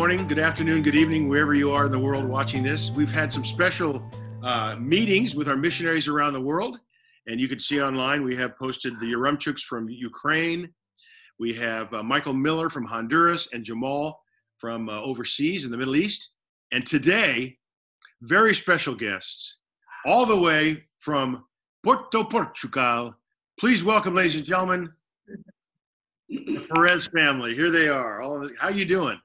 morning, good afternoon, good evening, wherever you are in the world watching this. We've had some special uh, meetings with our missionaries around the world, and you can see online we have posted the Yaremchuks from Ukraine. We have uh, Michael Miller from Honduras and Jamal from uh, overseas in the Middle East. And today, very special guests, all the way from Porto Portugal. Please welcome, ladies and gentlemen, the Pires family. Here they are. All how you doing?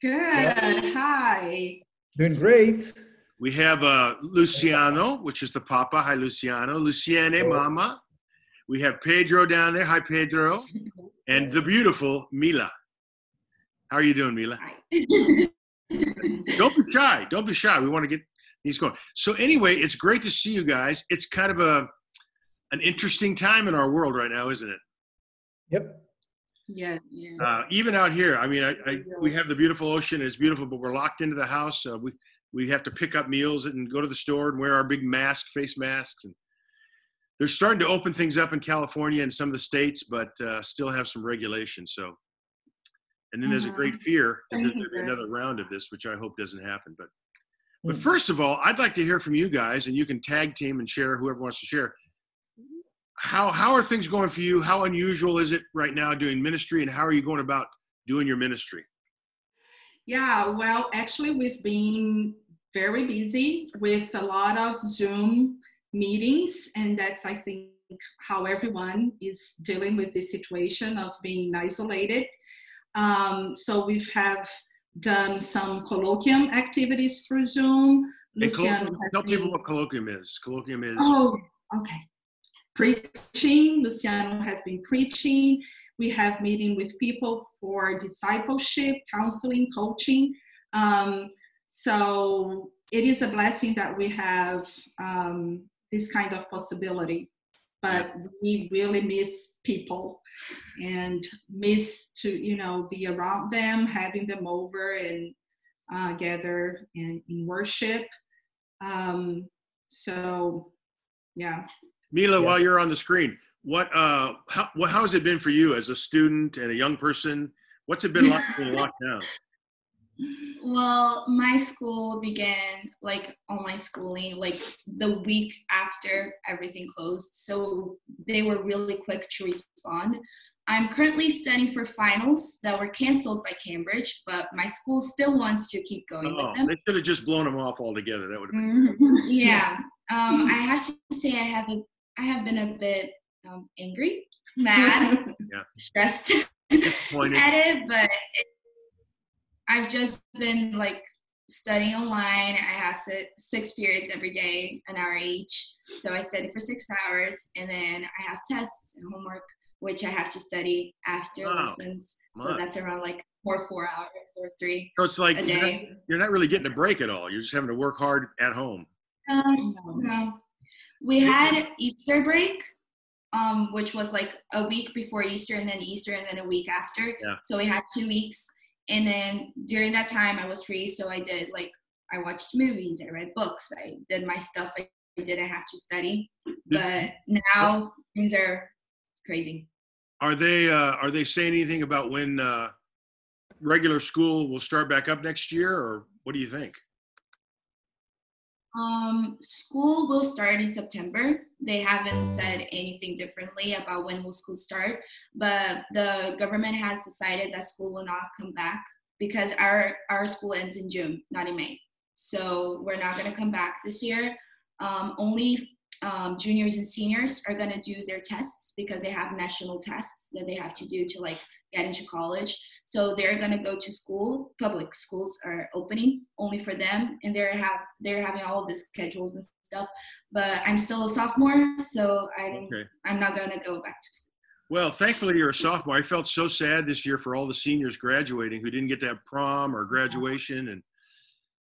Good. Hi. Doing great. We have uh, Luciano, which is the Papa. Hi, Luciano. Luciene, Mama. We have Pedro down there. Hi, Pedro. And the beautiful Mila. How are you doing, Mila? Don't be shy. Don't be shy. We want to get these going. So anyway, it's great to see you guys. It's kind of a an interesting time in our world right now, isn't it? Yep. Yes. Uh, even out here, I mean, I, I, we have the beautiful ocean. It's beautiful, but we're locked into the house. Uh, we we have to pick up meals and go to the store and wear our big mask, face masks, and they're starting to open things up in California and some of the states, but uh, still have some regulations. So, and then there's a great Mhm. fear that there's another round of this, which I hope doesn't happen. But but Hmm. first of all, I'd like to hear from you guys, and you can tag team and share whoever wants to share. How how are things going for you? How unusual is it right now doing ministry, and how are you going about doing your ministry? Yeah, well, actually, we've been very busy with a lot of Zoom meetings, and that's, I think, how everyone is dealing with the situation of being isolated. Um, so we've have done some colloquium activities through Zoom. And Luciano colloquium, has tell people what colloquium is. Colloquium is Oh, okay. Preaching. Luciano has been preaching. We have meeting with people for discipleship, counseling, coaching. Um, so it is a blessing that we have um, this kind of possibility. But we really miss people and miss to you know be around them, having them over and uh, gather in, in worship. Um, so yeah. Mila. Yeah. While you're on the screen, what uh how what, how has it been for you as a student and a young person? What's it been like being locked down? Well, my school began like online schooling like the week after everything closed. So they were really quick to respond. I'm currently studying for finals that were canceled by Cambridge, but my school still wants to keep going Oh, with them. they should have just blown them off altogether. That would have been. Yeah. Um, I have to say I have a I have been a bit um, angry, mad, Yeah. stressed at it, but it, I've just been like studying online. I have si- six periods every day, an hour each. So I study for six hours, and then I have tests and homework, which I have to study after Wow. lessons. So that's around like four four hours or three So it's like a you're not, day. you're not really getting a break at all. You're just having to work hard at home. Um, No. We had Easter break, um, which was like a week before Easter and then Easter and then a week after. Yeah. So we had two weeks. And then during that time I was free. So I did like I watched movies, I read books, I did my stuff I I didn't have to study. But now things are crazy. Are they uh, are they saying anything about when uh, regular school will start back up next year, or what do you think? Um, school will start in September. They haven't said anything differently about when will school start, but the government has decided that school will not come back because our our school ends in June, not in May. So we're not going to come back this year. Um, only um, juniors and seniors are going to do their tests because they have national tests that they have to do to like get into college. So they're going to go to school. Public schools are opening only for them, and they're have they're having all of the schedules and stuff. But I'm still a sophomore, so I'm Okay. I'm not going to go back to school. Well, thankfully you're a sophomore. I felt so sad this year for all the seniors graduating who didn't get to have prom or graduation, and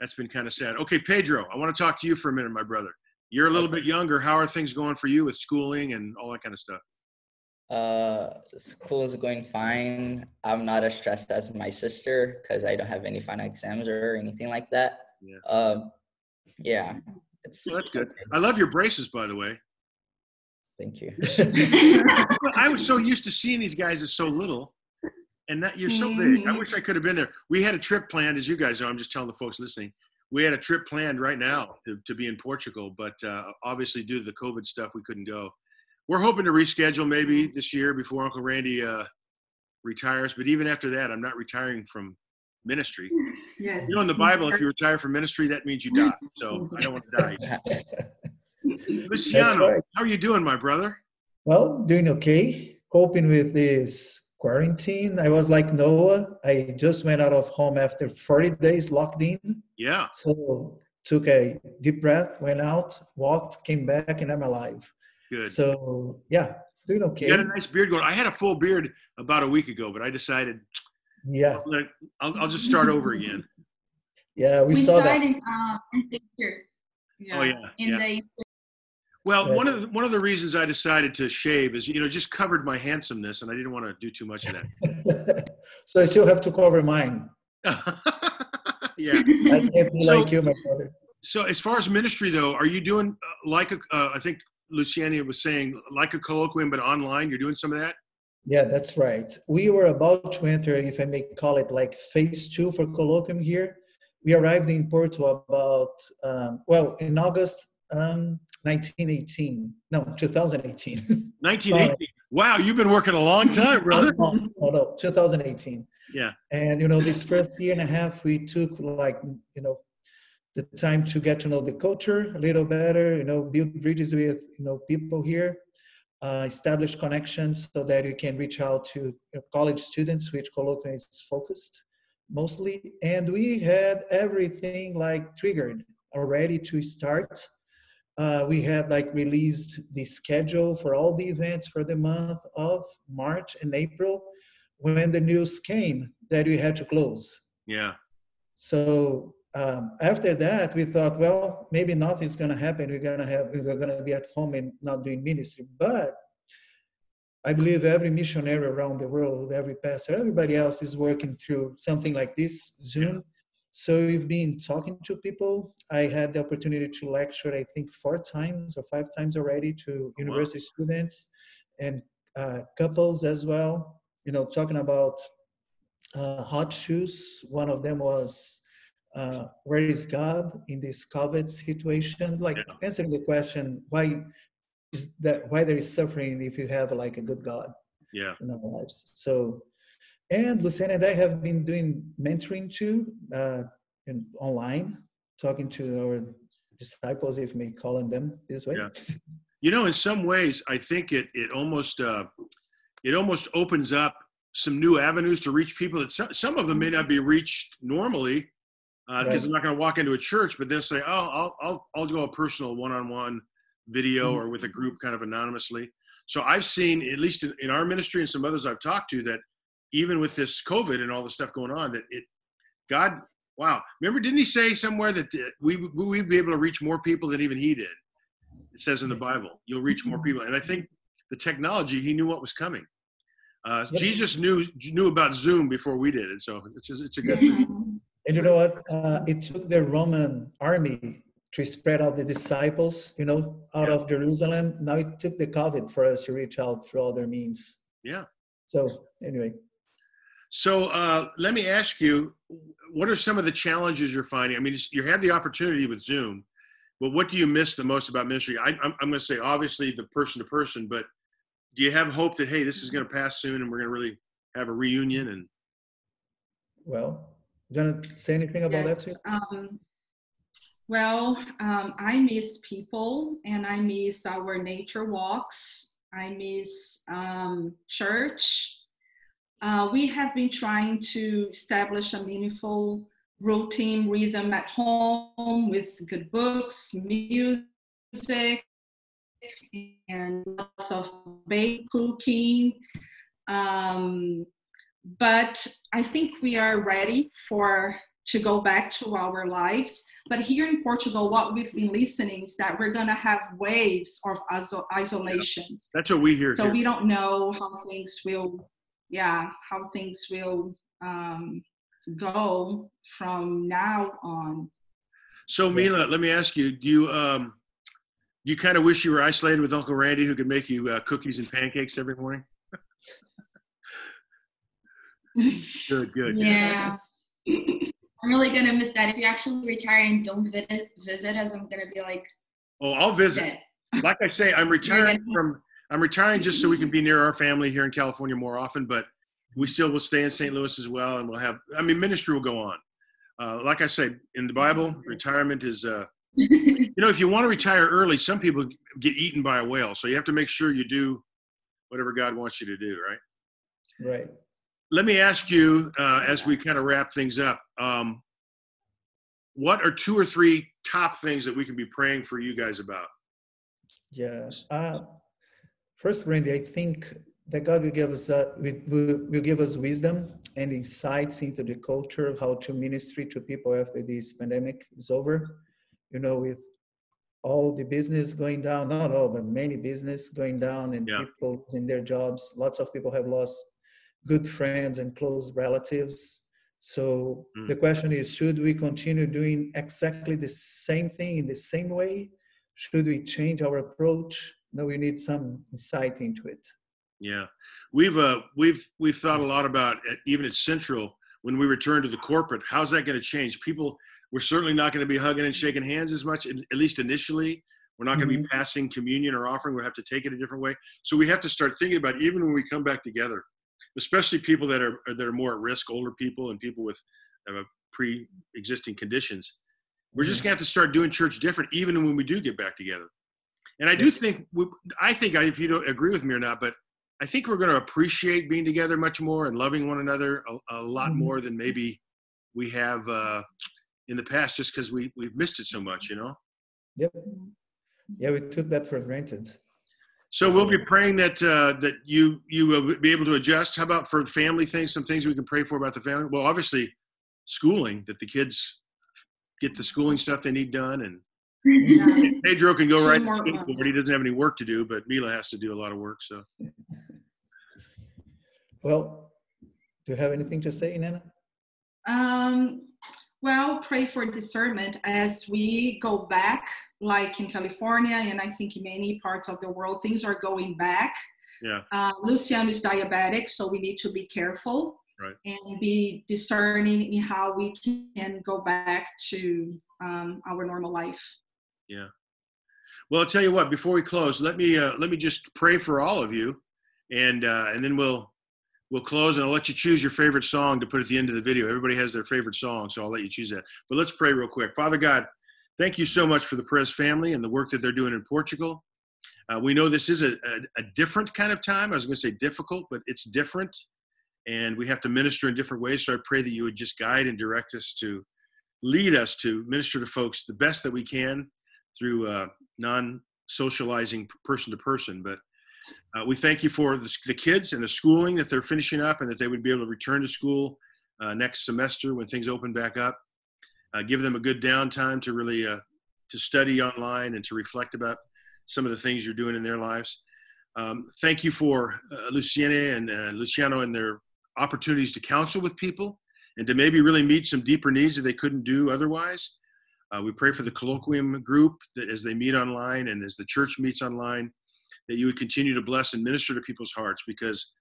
that's been kind of sad. Okay, Pedro, I want to talk to you for a minute, my brother. You're a little bit younger. How are things going for you with schooling and all that kind of stuff? Uh, school is going fine. I'm not as stressed as my sister because I don't have any final exams or anything like that. Yeah. Um, yeah. It's, Well, that's good. I love your braces, by the way. Thank you. I was so used to seeing these guys as so little, And that you're so big. I Mhm. wish I could have been there. We had a trip planned, as you guys know. I'm just telling the folks listening. We had a trip planned right now to, to be in Portugal, but uh, obviously due to the COVID stuff, we couldn't go. We're hoping to reschedule maybe this year before Uncle Randy uh, retires. But even after that, I'm not retiring from ministry. Yes. You know, in the Bible, if you retire from ministry, that means you die. So I don't want to die. Luciano, right. how are you doing, my brother? Well, doing okay. Coping with this quarantine. I was like Noah. I just went out of home after 40 days locked in. Yeah. So took a deep breath, went out, walked, came back, and I'm alive. Good. So yeah, doing okay. You got a nice beard going. I had a full beard about a week ago, but I decided Yeah, I'm gonna- I'll, I'll just start over again. yeah, we, We, saw saw that. it in, uh, in picture Oh yeah, in yeah. the Well, Yeah. one of the, one of the reasons I decided to shave is you know just covered my handsomeness, and I didn't want to do too much of that. so I still have to cover mine. yeah. I can't be So- like you, my brother. So as far as ministry though, are you doing uh, like a? Uh, I think Luciene was saying like a colloquium, but online. You're doing some of that. Yeah, that's right. We were about to enter, if I may call it, like phase two for colloquium here. We arrived in Porto about, um, well, in August um, 1918. No, 2018. 1918. Wow, you've been working a long time, brother. no, no, no, 2018. Yeah. And, you know, this first year and a half, we took like, you know, the time to get to know the culture a little better, you know, build bridges with, you know, people here, uh, establish connections so that you can reach out to you know, college students, which colloquium is focused mostly. And we had everything like triggered already to start. Uh, we had like released the schedule for all the events for the month of March and April when the news came that we had to close. Yeah. So um, after that, we thought, well, maybe nothing's going to happen. We're going to have, we're going to be at home and not doing ministry. But I believe every missionary around the world, every pastor, everybody else is working through something like this Zoom. So we've been talking to people. I had the opportunity to lecture, I think, four times or five times already to university students and uh, couples as well. You know, talking about uh, hot shoes. One of them was, uh, "Where is God in this COVID situation?" Like Yeah. answering the question, why is that? Why there is suffering if you have like a good God Yeah. in our lives? So, and Luciene and I have been doing mentoring too, uh, in online, talking to our disciples, if we may call them this way. Yeah. You know, in some ways, I think it it almost uh, it almost opens up some new avenues to reach people that some, some of them may not be reached normally because Right. they're not going to walk into a church, but they'll say, "Oh, I'll I'll I'll go a personal one-on-one video Mhm. or with a group, kind of anonymously." So I've seen, at least in, in our ministry and some others I've talked to, that even with this COVID and all the stuff going on, that it God, wow, remember, didn't He say somewhere that uh, we we'd be able to reach more people than even He did? It says in the Bible, you'll reach more people, and I think the technology, He knew what was coming. Uh, Yep. Jesus knew knew about Zoom before we did, and so it's a, it's a good thing. And you know what? Uh, it took the Roman army to spread out the disciples, you know, out Yeah. of Jerusalem. Now it took the COVID for us to reach out through other means. Yeah. So anyway, So uh, let me ask you, what are some of the challenges you're finding? I mean, you have the opportunity with Zoom, but what do you miss the most about ministry? I, I'm, I'm going to say obviously the person to person, but do you have hope that hey, this is going to pass soon and we're going to really have a reunion? And well, gonna say anything about that too? Yes, um, well, um, I miss people and I miss our nature walks. I miss um, church. Uh, we have been trying to establish a meaningful routine rhythm at home with good books, music, and lots of baked cooking. Um, but I think we are ready for to go back to our lives. But here in Portugal, what we've been listening is that we're gonna have waves of iso- isolation. that's what we hear. So here. we don't know how things will, yeah, how things will um, go from now on. So Mila, let me ask you: Do you um, you kind of wish you were isolated with Uncle Randy, who could make you uh, cookies and pancakes every morning? Good, good. Yeah. I'm really gonna miss that. If you actually retire and don't visit visit us, I'm gonna be like Oh, I'll visit. dead. Like I say, I'm retiring gonna- from. I'm retiring just so we can be near our family here in California more often. But we still will stay in St. Louis as well, and we'll have. I mean, ministry will go on. Uh, like I say in the Bible, retirement is. Uh, you know, if you want to retire early, some people get eaten by a whale. So you have to make sure you do whatever God wants you to do, right? Right. Let me ask you uh, as we kind of wrap things up um, what are two or three top things that we can be praying for you guys about Yeah. Uh, first, Randy, I think that God will give us uh, will, will, will give us wisdom and insights into the culture, how to ministry to people after this pandemic is over. You know, with all the business going down, not all, but many business going down, and Yeah. people in their jobs. Lots of people have lost good friends and close relatives. So Mm. the question is, should we continue doing exactly the same thing in the same way? Should we change our approach? No, we need some insight into it. yeah we've uh we've we've thought a lot about even at central when we return to the corporate how's that going to change people we're certainly not going to be hugging and shaking hands as much at least initially we're not going to be passing communion or offering we'll have to take it a different way so we have to start thinking about even when we come back together especially people that are that are more at risk older people and people with uh, pre-existing conditions we're just going to have to start doing church different even when we do get back together and i do think we, i think if you don't agree with me or not but i think we're going to appreciate being together much more and loving one another a, a lot Mhm. more than maybe we have uh, in the past just because we, we've missed it so much you know Yep. Yeah, we took that for granted. So we'll be praying that uh, that you you will be able to adjust how about for the family things some things we can pray for about the family well obviously schooling that the kids get the schooling stuff they need done and Yeah. Pedro can go right to more skateboard. He doesn't have any work to do, but Mila has to do a lot of work. So Well, do you have anything to say, Nana? Um, well, pray for discernment as we go back, like in California, and I think in many parts of the world, things are going back. Yeah. Uh, Luciano is diabetic, so we need to be careful Right. and be discerning in how we can go back to um, our normal life. Yeah. Well, I'll tell you what. Before we close, let me uh, let me just pray for all of you, and uh, and then we'll we'll close, and I'll let you choose your favorite song to put at the end of the video. Everybody has their favorite song, so I'll let you choose that. But let's pray real quick. Father God, thank you so much for the Pires family and the work that they're doing in Portugal. Uh, we know this is a, a, a different kind of time. I was going to say difficult, but it's different, and we have to minister in different ways. So I pray that you would just guide and direct us to lead us to minister to folks the best that we can through uh, non-socializing person to person. But uh, we thank you for the, the kids and the schooling that they're finishing up, and that they would be able to return to school uh, next semester when things open back up. Uh, give them a good downtime to really uh, to study online and to reflect about some of the things you're doing in their lives. Um, thank you for uh, Luciene and uh, Luciano and their opportunities to counsel with people and to maybe really meet some deeper needs that they couldn't do otherwise. We pray for the colloquium group that as they meet online and as the church meets online, that you would continue to bless and minister to people's hearts because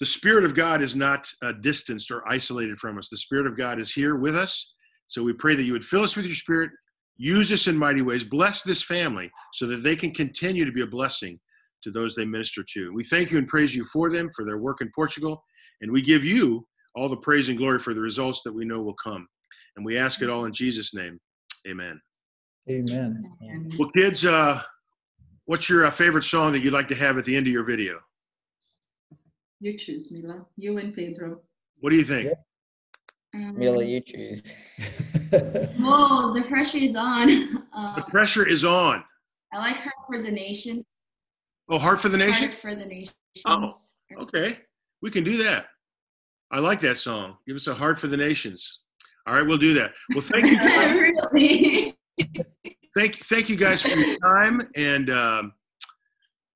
the Spirit of God is not uh, distanced or isolated from us. The Spirit of God is here with us. So we pray that you would fill us with your Spirit, use us in mighty ways, bless this family so that they can continue to be a blessing to those they minister to. We thank you and praise you for them, for their work in Portugal, and we give you all the praise and glory for the results that we know will come. And we ask it all in Jesus' name. Amen. Amen. Well, kids, uh, what's your uh, favorite song that you'd like to have at the end of your video? You choose, Mila. You and Pedro. What do you think? Yeah. Um, Mila, you choose. Whoa, the pressure is on. Uh, The pressure is on. I like Heart for the Nations. Oh, Heart for the Nation? Heart for the Nations. Oh. Okay, we can do that. I like that song. Give us a Heart for the Nations. All right, we'll do that. Well, thank you. really? Thank thank you guys for your time and um,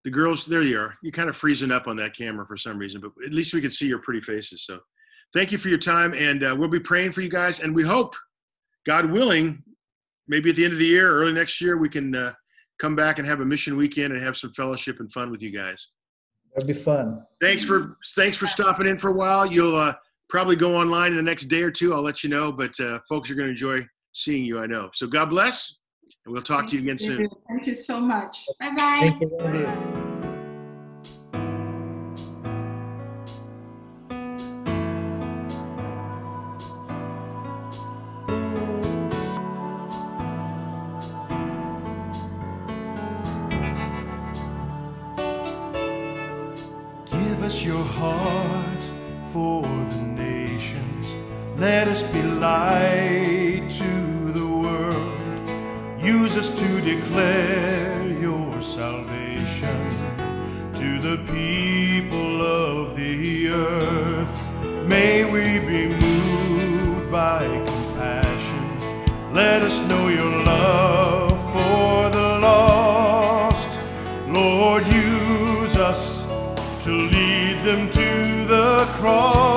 the girls there you are you're kind of freezing up on that camera for some reason but at least we can see your pretty faces so thank you for your time and uh, we'll be praying for you guys and we hope god willing maybe at the end of the year early next year we can uh, come back and have a mission weekend and have some fellowship and fun with you guys That'd be fun. thanks for thanks for stopping in for a while you'll uh, probably go online in the next day or two. I'll let you know, but uh, folks are going to enjoy seeing you, I know. So God bless, and we'll talk to you again soon. Thank you so much. Bye bye. Thank you, Randy. Give us your heart for the nations. Let us be light Use us to declare your salvation to the people of the earth. May we be moved by compassion. Let us know your love for the lost. Lord, use us to lead them to the cross.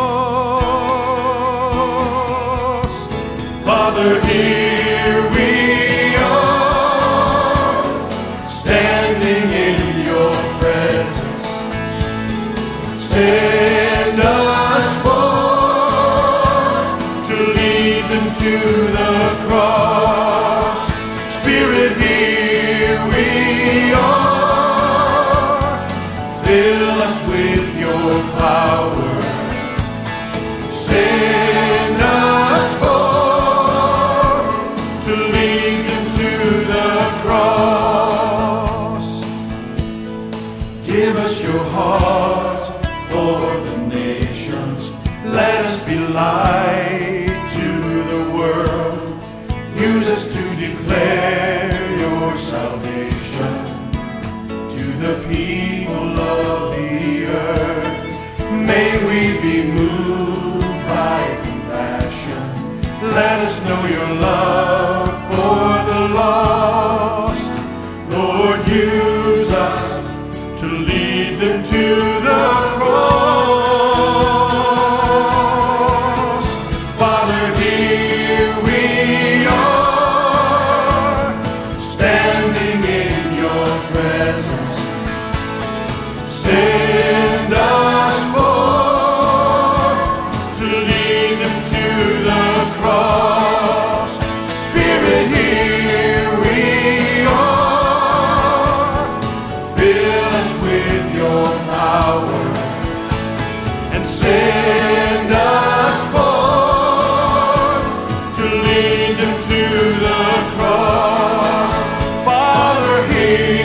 To the cross. Spirit, here we are. Fill us with your power. Send us forth to lead them to the cross. Give us your heart for the nations. Let us be light know your love. me.